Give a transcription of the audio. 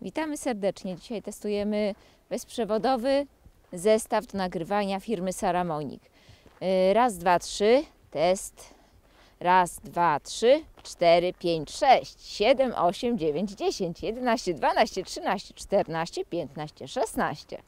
Witamy serdecznie. Dzisiaj testujemy bezprzewodowy zestaw do nagrywania firmy Saramonic. Y, raz, dwa, trzy. Test. Raz, dwa, trzy, cztery, pięć, sześć, siedem, osiem, dziewięć, dziesięć, jedenaście, dwanaście, trzynaście, czternaście, piętnaście, szesnaście.